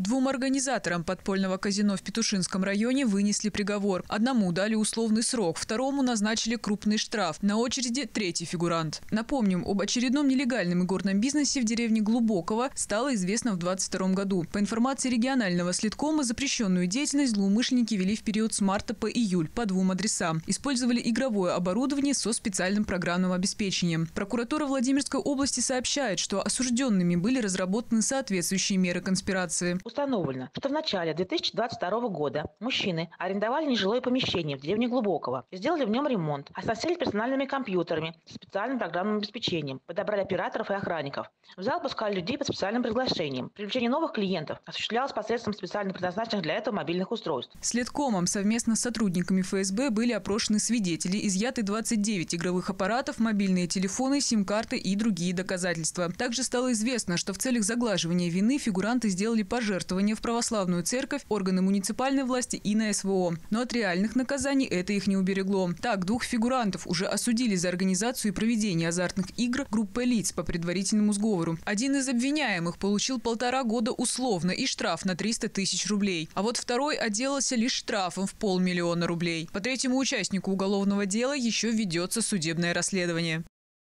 Двум организаторам подпольного казино в Петушинском районе вынесли приговор. Одному дали условный срок, второму назначили крупный штраф. На очереди третий фигурант. Напомним, об очередном нелегальном игорном бизнесе в деревне Глубокого стало известно в 2022 году. По информации регионального следкома, запрещенную деятельность злоумышленники вели в период с марта по июль по двум адресам. Использовали игровое оборудование со специальным программным обеспечением. Прокуратура Владимирской области сообщает, что осужденными были разработаны соответствующие меры конспирации. Установлено, что в начале 2022 года мужчины арендовали нежилое помещение в деревне Глубокого, сделали в нем ремонт, оснастили персональными компьютерами с специальным программным обеспечением, подобрали операторов и охранников. В зал пускали людей по специальным приглашениям. Привлечение новых клиентов осуществлялось посредством специально предназначенных для этого мобильных устройств. Следкомом совместно с сотрудниками ФСБ были опрошены свидетели, изъяты 29 игровых аппаратов, мобильные телефоны, сим-карты и другие доказательства. Также стало известно, что в целях заглаживания вины фигуранты сделали пожертвования в православную церковь, органы муниципальной власти и на СВО. Но от реальных наказаний это их не уберегло. Так, двух фигурантов уже осудили за организацию и проведение азартных игр группой лиц по предварительному сговору. Один из обвиняемых получил полтора года условно и штраф на 300 тысяч рублей. А вот второй отделался лишь штрафом в полмиллиона рублей. По третьему участнику уголовного дела еще ведется судебное расследование.